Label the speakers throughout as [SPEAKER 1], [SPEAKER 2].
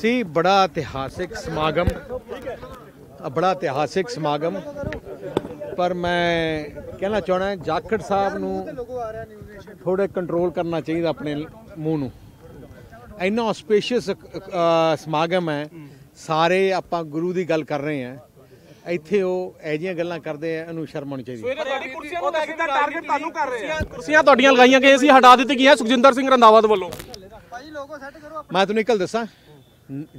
[SPEAKER 1] ਸੀ ਬੜਾ ਇਤਿਹਾਸਿਕ ਸਮਾਗਮ। ਬੜਾ ਇਤਿਹਾਸਿਕ ਸਮਾਗਮ। ਪਰ ਮੈਂ ਕਹਿਣਾ ਚਾਹਣਾ ਜਾਖੜ ਸਾਹਿਬ ਨੂੰ ਥੋੜੇ ਕੰਟਰੋਲ ਕਰਨਾ ਚਾਹੀਦਾ ਆਪਣੇ ਮੂੰਹ ਨੂੰ। ਇੰਨਾ ਆਸਪੀਸ਼ੀਅਸ ਸਮਾਗਮ ਹੈ। ਸਾਰੇ ਆਪਾਂ ਗੁਰੂ ਦੀ ਗੱਲ ਕਰ ਰਹੇ ਹਾਂ। ਇੱਥੇ ਉਹ ਇਹ ਜਿਹੀਆਂ ਗੱਲਾਂ ਕਰਦੇ ਆ ਇਹਨੂੰ ਸ਼ਰਮ ਆਉਣੀ ਚਾਹੀਦੀ।
[SPEAKER 2] ਤੁਹਾਡੀ ਕੁਰਸੀਆਂ ਨੂੰ ਲੈ ਕੇ ਟਾਰਗੇਟ ਤੁਹਾਨੂੰ ਕਰ ਰਹੇ ਆ। ਕੁਰਸੀਆਂ ਤੁਹਾਡੀਆਂ ਲਗਾਈਆਂ ਗਈਆਂ ਸੀ ਹਟਾ ਦਿੱਤੀ ਗਈਆਂ ਸੁਖਜਿੰਦਰ ਸਿੰਘ ਰੰਧਾਵਾ ਦੇ ਵੱਲੋਂ
[SPEAKER 1] ਮੈਂ ਤੁਹਾਨੂੰ ਇੱਕ ਗੱਲ ਦੱਸਾਂ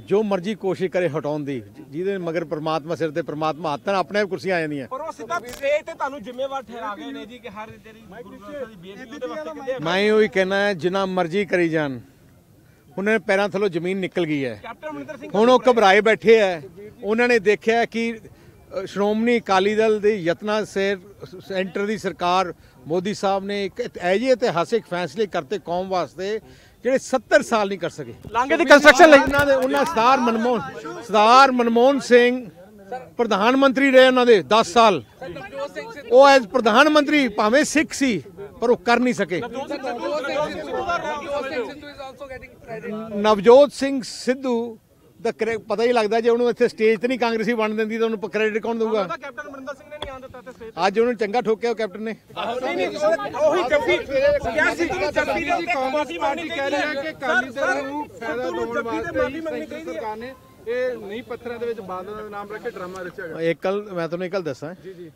[SPEAKER 1] ਜੋ ਮਰਜ਼ੀ ਕੋਸ਼ਿਸ਼ ਕਰੇ ਹਟਾਉਣ ਦੀ ਜਿਹਦੇ ਮਗਰ ਪ੍ਰਮਾਤਮਾ ਸਿਰ ਤੇ ਪ੍ਰਮਾਤਮਾ ਹੱਥ ਨਾਲ ਆਪਣੇ ਆਪ ਕੁਰਸੀਆਂ ਆ ਜਾਂਦੀਆਂ।
[SPEAKER 2] ਪਰ ਉਹ ਸਿੱਧਾ ਸਟੇਜ ਤੇ ਤੁਹਾਨੂੰ ਜ਼ਿੰਮੇਵਾਰ ਠਹਿਰਾ ਗਏ ਨੇ ਜੀ ਕਿ ਹਰ ਤੇਰੀ ਗੁਰੂ ਗ੍ਰੰਥ ਸਾਹਿਬ ਦੀ ਬੇਇੱਜ਼ਤੀ ਦੇ ਵਾਸਤੇ ਕਹਿੰਦੇ।
[SPEAKER 1] ਮੈਂ ਉਹੀ ਕਹਿਣਾ ਹੈ ਜਿੰਨਾ ਮਰਜ਼ੀ ਕਰੀ ਜਾਣ। ਉਹਨਾਂ ਪੈਰਾਂ ਥੱਲੋਂ ਜ਼ਮੀਨ ਨਿਕਲ ਗਈ ਹੈ। ਹੁਣ ਉਹ ਘਬਰਾਏ ਬੈਠੇ ਐ ਉਹਨਾਂ ਨੇ ਦੇਖਿਆ ਕਿ ਸ਼੍ਰੋਮਣੀ ਅਕਾਲੀ ਦਲ ਦੇ ਯਤਨਾਂ ਸੇ ਸੈਂਟਰ ਦੀ ਸਰਕਾਰ ਮੋਦੀ ਸਾਹਿਬ ਨੇ ਇੱਕ ਐਜੇ ਇਤਿਹਾਸਿਕ ਫੈਸਲੇ ਕਰਤੇ ਕੌਮ ਵਾਸਤੇ ਜਿਹੜੇ 70 ਸਾਲ ਨਹੀਂ ਕਰ ਸਕੇ।
[SPEAKER 2] ਲਾਂਘੇ ਦੀ ਕੰਸਟਰਕਸ਼ਨ ਲਈ।
[SPEAKER 1] ਉਹਨਾਂ ਦੇ ਉਹਨਾਂ ਸਰਦਾਰ ਮਨਮੋਹਨ ਸਰਦਾਰ ਮਨਮੋਹਨ ਸਿੰਘ ਪ੍ਰਧਾਨ ਮੰਤਰੀ ਰਹੇ ਉਹਨਾਂ ਦੇ 10 ਸਾਲ। ਉਹ ਐਜ਼ ਪ੍ਰਧਾਨ ਮੰਤਰੀ ਭਾਵੇਂ ਸਿੱਖ ਸੀ ਪਰ ਉਹ ਕਰ ਨਹੀਂ ਸਕੇ। ਨਵਜੋਤ ਸਿੰਘ ਸਿੱਧੂ ਕਰੇ- ਪਤਾ ਹੀ ਲੱਗਦਾ ਜੇ ਉਹਨੂੰ ਇੱਥੇ ਸਟੇਜ ਤੇ ਨਹੀਂ ਕਾਂਗਰਸੀ ਬਣ ਦਿੰਦੀ ਤਾਂ ਉਹਨੂੰ ਕ੍ਰੈਡਿਟ ਕੌਣ ਦੇਊਗਾ?
[SPEAKER 2] ਤਾਂ ਕੈਪਟਨ ਅਮਰਿੰਦਰ ਸਿੰਘ ਨੇ ਨਹੀਂ ਆਉਣ ਦਿੱਤਾ ਤੇ। ਸਟੇਜ
[SPEAKER 1] ਅੱਜ ਉਹਨੂੰ ਚੰਗਾ ਠੋਕਿਆ ਉਹ ਕੈਪਟਨ ਨੇ।
[SPEAKER 2] ਨਹੀਂ ਨਹੀਂ ਉਹੀ ਜੱਫੀ ਕਿਆ ਸੀ ਕਿ ਜੱਫੀ ਦੇ ਉੱਤੇ ਕਾਂਗਰਸੀ ਪਾਰਟੀ ਕਹਿ ਰਹੀ ਹੈ ਕਿ
[SPEAKER 3] ਅਕਾਲੀ ਦਲ ਨੂੰ ਫਾਇਦਾ ਦਿਵਾਉਣ
[SPEAKER 2] ਜੱਫੀ ਦੇ ਮਾਫੀ ਮੰਗਣੀ
[SPEAKER 3] ਵਾਸਤੇ
[SPEAKER 2] ਚਾਹੀਦੀ ਹੈ।
[SPEAKER 3] ਸਰਕਾਰ ਨੇ ਇਹ ਨਹੀਂ ਪੱਥਰਾਂ ਦੇ ਵਿੱਚ ਬਾਦਲ ਦਾ ਨਾਮ ਰੱਖ ਕੇ ਡਰਾਮਾ ਰਚਿਆ ਗਿਆ।
[SPEAKER 1] ਇੱਕ ਕੱਲ ਮੈਂ ਤੁਹਾਨੂੰ ਇੱਕ ਗੱਲ ਦੱਸਾਂ। ਜੀ ਜੀ।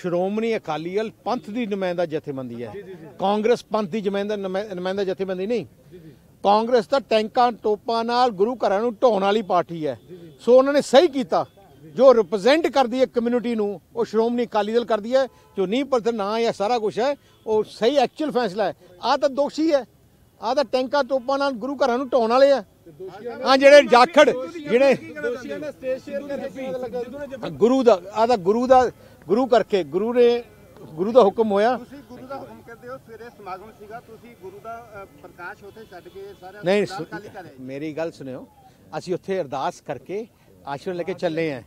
[SPEAKER 1] ਸ਼੍ਰੋਮਣੀ ਅਕਾਲੀ ਦਲ ਪੰਥ ਦੀ ਨੁਮਾਇੰਦਾ ਜਥੇਬੰਦੀ ਹੈ। ਕਾਂਗਰਸ ਪੰਥ ਦੀ ਨੁਮਾਇੰਦਾ ਨੁਮਾਇੰਦਾ ਜਥੇਬੰਦੀ ਨਹੀਂ। ਕਾਂਗਰਸ ਤਾਂ ਟੈਂਕਾਂ ਟੋਪਾਂ ਨਾਲ ਗੁਰੂ ਘਰਾਂ ਨੂੰ ਢਾਉਣ ਵਾਲੀ ਪਾਰਟੀ ਹੈ। ਸੋ ਉਹਨਾਂ ਨੇ ਸਹੀ ਕੀਤਾ। ਜੋ ਰਿਪਰੈਜ਼ੈਂਟ ਕਰਦੀ ਹੈ ਕਮਿਊਨਿਟੀ ਨੂੰ, ਉਹ ਸ਼੍ਰੋਮਣੀ ਅਕਾਲੀ ਦਲ ਕਰਦੀ ਹੈ। ਜੋ ਨਹੀਂ ਪਰ ਨਾ ਇਹ ਸਾਰਾ ਕੁਝ ਹੈ, ਉਹ ਸਹੀ ਐਕਚੁਅਲ ਫੈਸਲਾ ਹੈ। ਆ ਤਾਂ ਦੋਸ਼ੀ ਹੈ। ਆ ਤਾਂ ਟੈਂਕਾਂ ਟੋਪਾਂ ਨਾਲ ਗੁਰੂ ਘਰਾਂ ਨੂੰ ਢਾਉਣ ਵਾਲੇ ਆ। ਹਾਂ ਜਿਹੜੇ ਜਾਖੜ, ਜਿਹੜੇ
[SPEAKER 3] ਦੋਸ਼ੀਆਂ ਨੇ ਸਟੇਜ ਸ਼ੇਅਰ ਕਰ
[SPEAKER 1] ਗੁਰੂ ਦਾ ਆ ਤਾਂ ਗੁਰੂ ਦਾ, ਗੁਰੂ ਕਰਕੇ, ਗੁਰੂ ਨੇ, ਗੁਰੂ ਦਾ ਹੁਕਮ ਹੋਇਆ।
[SPEAKER 4] ਗੁਰੂ ਦਾ ਹੁਕਮ ਕਰਦੇ ਹੋ? ਸਵੇਰੇ ਸਮਾਗਮ ਸੀਗਾ ਤੁਸੀਂ ਗੁਰੂ ਦਾ ਅ, ਪ੍ਰਕਾਸ਼ ਉੱਥੇ ਛੱਡ ਕੇ ਸਾਰਿਆਂ
[SPEAKER 1] ਨਹੀਂ ਮੇਰੀ ਗੱਲ ਸੁਣਿਓ ਅਸੀਂ ਉੱਥੇ ਅਰਦਾਸ ਕਰਕੇ ਆਸ਼ੀਰਵਾਦ ਲੈ ਕੇ ਚੱਲੇ ਆਂ।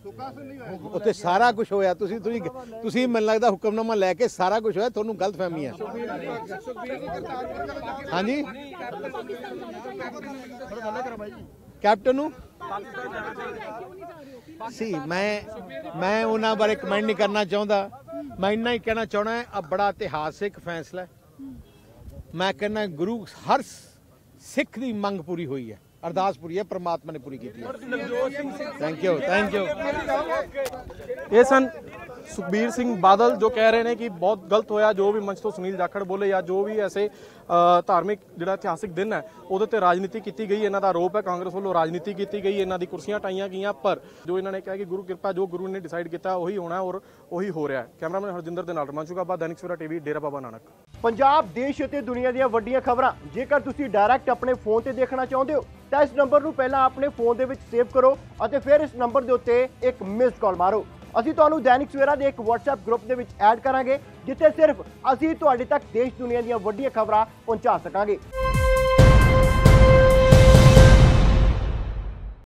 [SPEAKER 1] ਉੱਥੇ ਸਾਰਾ ਕੁਝ ਹੋਇਆ ਤੁਸੀਂ ਤੁਸੀਂ ਤੁਸੀਂ ਮੈਨੂੰ ਲੱਗਦਾ ਹੁਕਮਨਾਮਾ ਲੈ ਕੇ ਸਾਰਾ ਕੁਝ ਹੋਇਆ ਤੁਹਾਨੂੰ ਗਲਤ ਫਹਿਮੀ ਹੈ ਹਾਂਜੀ? ਕੈਪਟਨ ਨੂੰ? ਸੀ ਮੈਂ ਮੈਂ ਉਹਨਾਂ ਬਾਰੇ ਕਮੈਂਟ ਨਹੀਂ ਕਰਨਾ ਚਾਹੁੰਦਾ। ਮੈਂ ਇੰਨਾ ਹੀ ਕਹਿਣਾ ਚਾਹਣਾ ਹੈ ਆ ਬੜਾ ਇਤਿਹਾਸਿਕ ਫੈਸਲਾ ਹੈ। ਮੈਂ ਕਹਿੰਦਾ ਗੁਰੂ ਹਰ ਸਿੱਖ ਦੀ ਮੰਗ ਪੂਰੀ ਹੋਈ ਹੈ। ਅਰਦਾਸ ਪੂਰੀ ਹੈ ਪ੍ਰਮਾਤਮਾ ਨੇ ਪੂਰੀ ਕੀਤੀ ਹੈ। ਥੈਂਕ ਯੂ ਥੈਂਕ ਯੂ
[SPEAKER 2] ਇਹ ਸਨ ਸੁਖਬੀਰ ਸਿੰਘ ਬਾਦਲ ਜੋ ਕਹਿ ਰਹੇ ਨੇ ਕਿ ਬਹੁਤ ਗਲਤ ਹੋਇਆ ਜੋ ਵੀ ਮੰਚ ਤੋਂ ਸੁਨੀਲ ਜਾਖੜ ਬੋਲੇ ਜਾਂ ਜੋ ਵੀ ਐਸੇ ਧਾਰਮਿਕ ਜਿਹੜਾ ਇਤਿਹਾਸਿਕ ਦਿਨ ਹੈ ਉਹਦੇ ਤੇ ਰਾਜਨੀਤੀ ਕੀਤੀ ਗਈ ਇਹਨਾਂ ਦਾ ਆਰੋਪ ਹੈ ਕਾਂਗਰਸ ਵੱਲੋਂ ਰਾਜਨੀਤੀ ਕੀਤੀ ਗਈ ਇਹਨਾਂ ਦੀ ਕੁਰਸੀਆਂ ਟਾਈਆਂ ਗਈਆਂ ਪਰ ਜੋ ਇਹਨਾਂ ਨੇ ਕਿਹਾ ਕਿ ਗੁਰੂ ਕਿਰਪਾ ਜੋ ਗੁਰੂ ਨੇ ਡਿਸਾਈਡ ਕੀਤਾ ਉਹੀ ਹੋਣਾ ਔਰ ਉਹੀ ਹੋ ਰਿਹਾ ਹੈ। ਕੈਮਰਾਮੈਨ ਹਰਜਿੰਦਰ ਦੇ ਨਾਲ ਰਮਾਂਸ਼ੂ ਕਾਬਾ ਦੈਨਿਕ ਸਵੇਰਾ ਟੀਵੀ ਡੇਰਾ ਬਾਬਾ ਨਾਨਕ।
[SPEAKER 5] ਪੰਜਾਬ ਦੇਸ਼ ਅਤੇ ਦੁਨੀਆ ਦੀਆਂ ਵੱਡੀਆਂ ਖਬਰਾਂ। ਜੇਕਰ ਤੁਸੀਂ ਡਾਇਰੈਕਟ ਆਪਣੇ ਫੋਨ ਤੇ ਦੇਖਣਾ ਚਾਹੁੰਦੇ ਹੋ ਤਾਂ ਇਸ ਨੰਬਰ ਨੂੰ ਪਹਿਲਾਂ ਆਪਣੇ ਫੋਨ ਦੇ ਵਿੱਚ ਸੇਵ ਕਰੋ ਅਤੇ ਫਿਰ ਇਸ ਨੰਬਰ ਦੇ ਉੱਤੇ ਇੱਕ ਮਿਸਡ ਕਾਲ ਮਾਰੋ। ਅਸੀਂ ਤੁਹਾਨੂੰ ਦੈਨਿਕ ਸਵੇਰਾ ਦੇ ਇੱਕ WhatsApp ਗਰੁੱਪ ਦੇ ਵਿੱਚ ਐਡ ਕਰਾਂਗੇ, ਜਿੱਥੇ ਸਿਰਫ ਅਸੀਂ ਤੁਹਾਡੇ ਤੱਕ ਦੇਸ਼ ਦੁਨੀਆ ਦੀਆਂ ਵੱਡੀਆਂ ਖਬਰਾਂ ਪਹੁੰਚਾ ਸਕਾਂਗੇ।